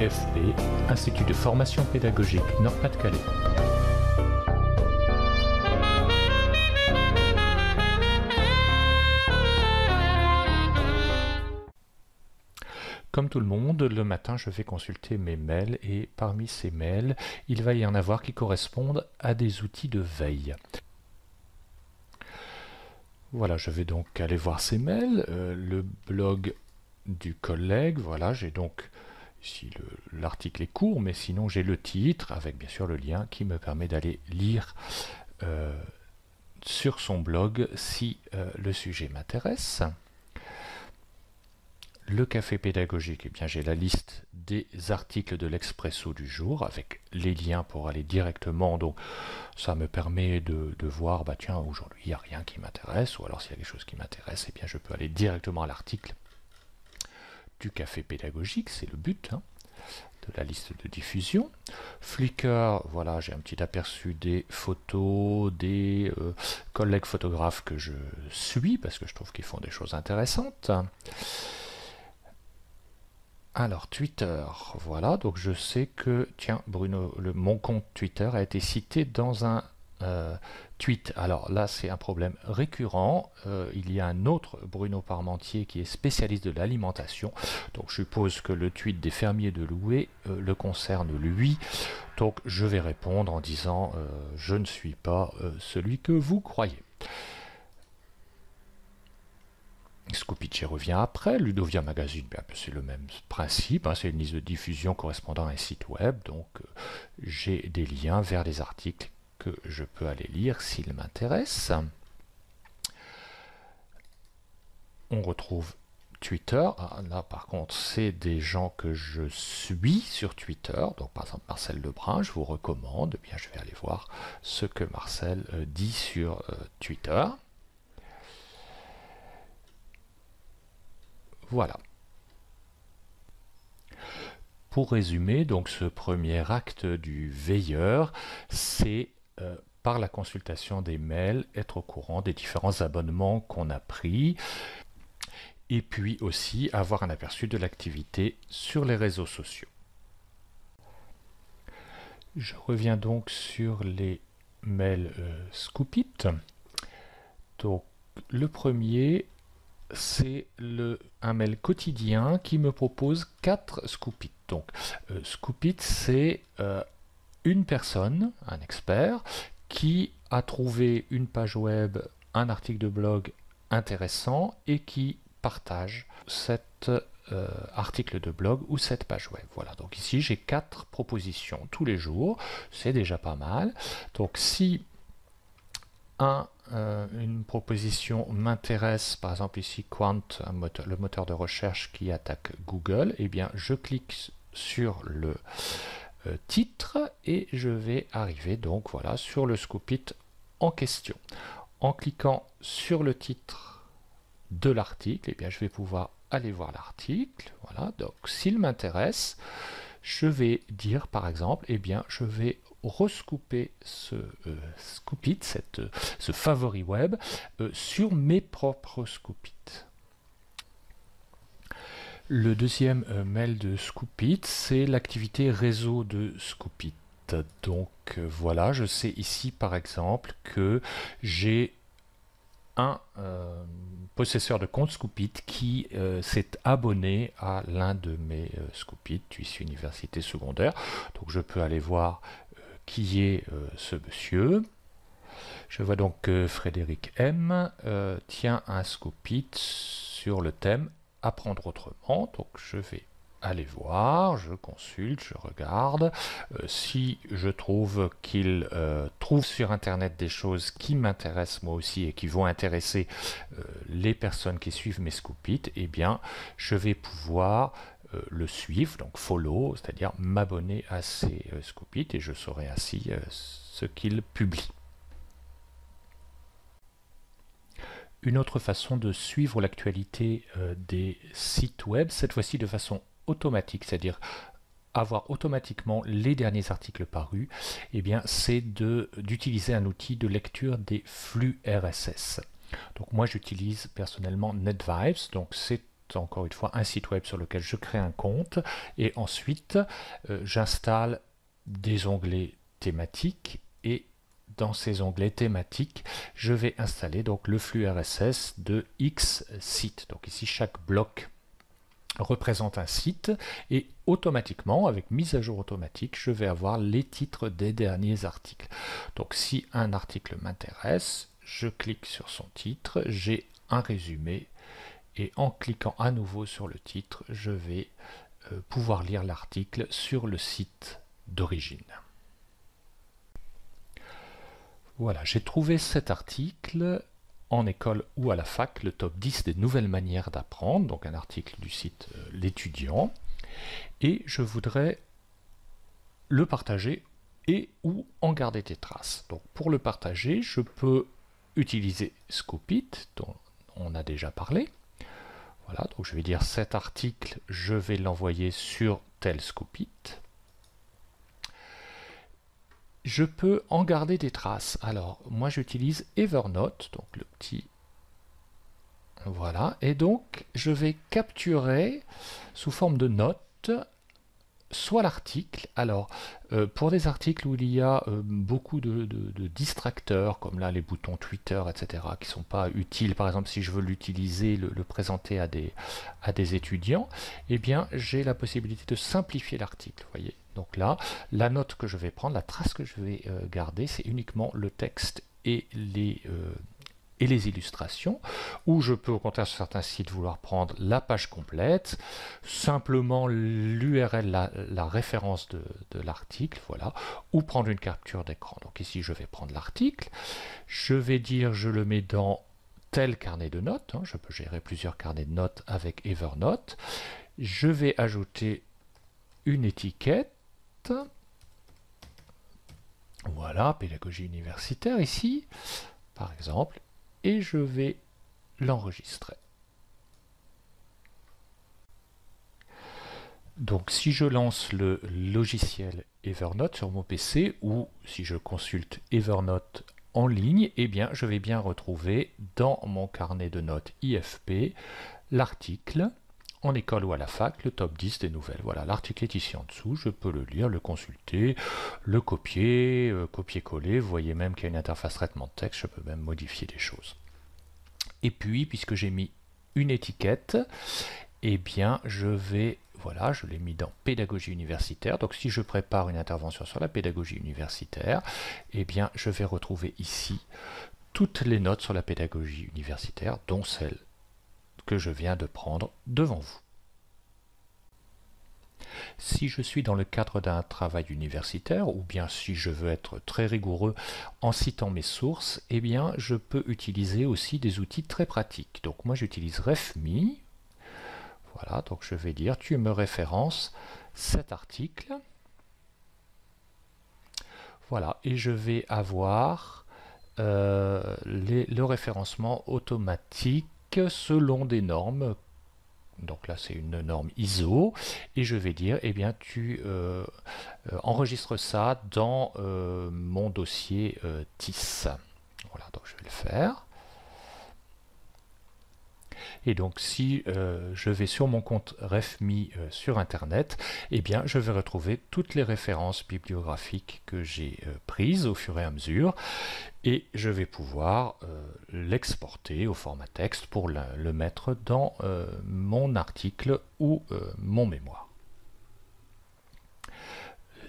IFP, Institut de formation pédagogique Nord-Pas-de-Calais. Comme tout le monde, le matin, je vais consulter mes mails et parmi ces mails, il va y en avoir qui correspondent à des outils de veille. Voilà, je vais donc aller voir ces mails, euh, le blog du collègue, voilà, j'ai donc ici l'article est court, mais sinon j'ai le titre avec bien sûr le lien qui me permet d'aller lire euh, sur son blog si euh, le sujet m'intéresse le café pédagogique, eh bien j'ai la liste des articles de l'Expresso du jour avec les liens pour aller directement. Donc ça me permet de, voir, bah tiens, aujourd'hui il n'y a rien qui m'intéresse, ou alors s'il y a quelque chose qui m'intéresse, eh bien je peux aller directement à l'article du café pédagogique, c'est le but hein, de la liste de diffusion. Flickr, voilà, j'ai un petit aperçu des photos, des euh, collègues photographes que je suis, parce que je trouve qu'ils font des choses intéressantes. Alors Twitter, voilà, donc je sais que, tiens, Bruno, le, mon compte Twitter a été cité dans un euh, tweet. Alors là, c'est un problème récurrent. Euh, il y a un autre Bruno Parmentier qui est spécialiste de l'alimentation. Donc je suppose que le tweet des fermiers de Loué euh, le concerne lui. Donc je vais répondre en disant je ne suis pas celui que vous croyez. Scoopici revient après, Ludovia Magazine, ben, c'est le même principe, hein, c'est une liste de diffusion correspondant à un site web, donc j'ai des liens vers des articles je peux aller lire s'ils m'intéressent. On retrouve Twitter, ah, là par contre c'est des gens que je suis sur Twitter, donc par exemple Marcel Lebrun, je vous recommande, eh bien je vais aller voir ce que Marcel euh, dit sur euh, Twitter. Voilà. Pour résumer, donc ce premier acte du veilleur, c'est euh, par la consultation des mails, être au courant des différents abonnements qu'on a pris, et puis aussi avoir un aperçu de l'activité sur les réseaux sociaux. Je reviens donc sur les mails euh, Scoopit. Donc le premier c'est un mail quotidien qui me propose 4 Scoopit. Donc, euh, Scoopit, c'est une personne, un expert, qui a trouvé une page web, un article de blog intéressant et qui partage cet euh, article de blog ou cette page web. Voilà, donc ici j'ai quatre propositions tous les jours, c'est déjà pas mal. Donc si un, euh, une proposition m'intéresse, par exemple ici Quant, le moteur de recherche qui attaque Google, et eh bien je clique sur le titre et je vais arriver donc voilà sur le Scoopit en question. En cliquant sur le titre de l'article, et eh bien je vais pouvoir aller voir l'article. Voilà, donc s'il m'intéresse, je vais dire par exemple, et eh bien je vais rescouper ce euh, Scoopit, cette, ce favori web, euh, sur mes propres Scoopit. Le deuxième euh, mail de Scoopit, c'est l'activité réseau de Scoopit. Donc voilà, je sais ici par exemple que j'ai un possesseur de compte Scoopit qui s'est abonné à l'un de mes euh, Scoopit, Université secondaire. Donc je peux aller voir qui est euh, ce monsieur. Je vois donc que Frédéric M euh, tient un Scoopit sur le thème Apprendre autrement. Donc je vais aller voir, je consulte, je regarde. Euh, si je trouve qu'il trouve sur Internet des choses qui m'intéressent moi aussi et qui vont intéresser les personnes qui suivent mes Scoopit, eh bien, je vais pouvoir euh, le suivre, donc follow, c'est-à-dire m'abonner à ses euh, Scoopit et je saurai ainsi euh, ce qu'il publie. Une autre façon de suivre l'actualité des sites web, cette fois-ci de façon automatique, c'est-à-dire avoir automatiquement les derniers articles parus, eh bien c'est d'utiliser un outil de lecture des flux RSS. Donc moi j'utilise personnellement NetVibes, donc c'est encore une fois un site web sur lequel je crée un compte et ensuite euh, j'installe des onglets thématiques et dans ces onglets thématiques, je vais installer donc le flux RSS de X site. Donc ici, chaque bloc représente un site et automatiquement, avec mise à jour automatique, je vais avoir les titres des derniers articles. Donc si un article m'intéresse, je clique sur son titre, j'ai un résumé et en cliquant à nouveau sur le titre, je vais euh, pouvoir lire l'article sur le site d'origine. Voilà, j'ai trouvé cet article en école ou à la fac, le top 10 des nouvelles manières d'apprendre, donc un article du site euh, L'étudiant, et je voudrais le partager et ou en garder des traces. Donc pour le partager, je peux utiliser Scoopit, dont on a déjà parlé. Voilà, donc je vais dire cet article, je vais l'envoyer sur tel Scoopit je peux en garder des traces. Alors, moi j'utilise Evernote, donc le petit... Voilà, et donc je vais capturer sous forme de notes soit l'article, alors euh, pour des articles où il y a euh, beaucoup de, distracteurs, comme là les boutons Twitter, etc., qui ne sont pas utiles, par exemple si je veux l'utiliser, le, présenter à des, à des étudiants, eh bien j'ai la possibilité de simplifier l'article, voyez. Donc là, la note que je vais prendre, la trace que je vais euh, garder, c'est uniquement le texte et les, les illustrations, ou je peux au contraire sur certains sites vouloir prendre la page complète, simplement l'URL, la, référence de, l'article, voilà, ou prendre une capture d'écran. Donc ici je vais prendre l'article, je vais dire je le mets dans tel carnet de notes, hein. je peux gérer plusieurs carnets de notes avec Evernote, je vais ajouter une étiquette, voilà, pédagogie universitaire ici, par exemple, et je vais l'enregistrer. Donc si je lance le logiciel Evernote sur mon PC ou si je consulte Evernote en ligne, eh bien je vais bien retrouver dans mon carnet de notes IFP l'article en école ou à la fac, le top 10 des nouvelles. Voilà, l'article est ici en dessous, je peux le lire, le consulter, le copier, euh, copier-coller. Vous voyez même qu'il y a une interface traitement de texte, je peux même modifier des choses. Et puis, puisque j'ai mis une étiquette, eh bien, je vais, voilà, je l'ai mis dans pédagogie universitaire. Donc, si je prépare une intervention sur la pédagogie universitaire, eh bien, je vais retrouver ici toutes les notes sur la pédagogie universitaire, dont celle que je viens de prendre devant vous. Si je suis dans le cadre d'un travail universitaire, ou bien si je veux être très rigoureux en citant mes sources, eh bien je peux utiliser aussi des outils très pratiques. Donc moi j'utilise RefMe. Voilà, donc je vais dire tu me références cet article. Voilà, et je vais avoir euh, le référencement automatique selon des normes donc là c'est une norme ISO et je vais dire eh bien tu euh, euh, enregistres ça dans euh, mon dossier TIS voilà donc je vais le faire et donc si euh, je vais sur mon compte RefMe euh, sur Internet, eh bien je vais retrouver toutes les références bibliographiques que j'ai euh, prises au fur et à mesure et je vais pouvoir l'exporter au format texte pour le mettre dans mon article ou mon mémoire.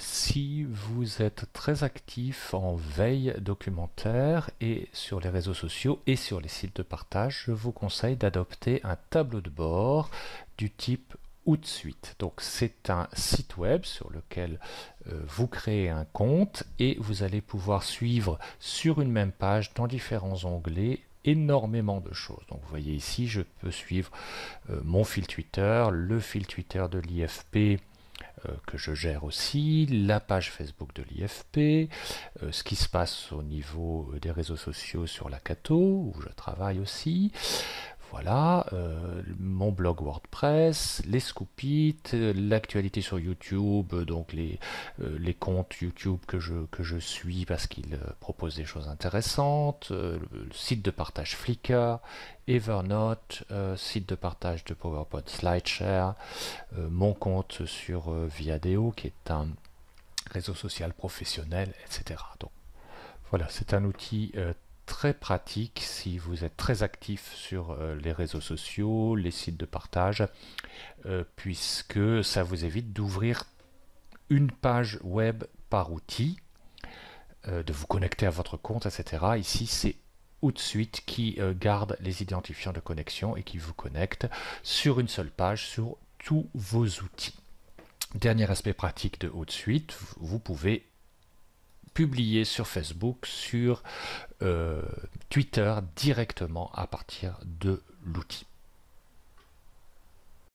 Si vous êtes très actif en veille documentaire et sur les réseaux sociaux et sur les sites de partage, je vous conseille d'adopter un tableau de bord du type Outsuite. Donc c'est un site web sur lequel euh, vous créez un compte et vous allez pouvoir suivre sur une même page dans différents onglets énormément de choses. Donc vous voyez ici, je peux suivre euh, mon fil Twitter, le fil Twitter de l'IFP, que je gère aussi, la page Facebook de l'IFP, euh, ce qui se passe au niveau euh, des réseaux sociaux sur la Cato, où je travaille aussi. Voilà, euh, mon blog WordPress, les Scoopit, l'actualité sur YouTube, donc les, euh, comptes YouTube que je, suis parce qu'ils proposent des choses intéressantes, le site de partage Flickr, Evernote, site de partage de PowerPoint SlideShare, mon compte sur Viadeo qui est un réseau social professionnel, etc. Donc voilà, c'est un outil pratique si vous êtes très actif sur euh, les réseaux sociaux, les sites de partage, euh, puisque ça vous évite d'ouvrir une page web par outil, euh, de vous connecter à votre compte, etc. Ici, c'est Outsuite qui garde les identifiants de connexion et qui vous connecte sur une seule page sur tous vos outils. Dernier aspect pratique de Outsuite, vous pouvez publier sur Facebook, sur euh, Twitter directement à partir de l'outil.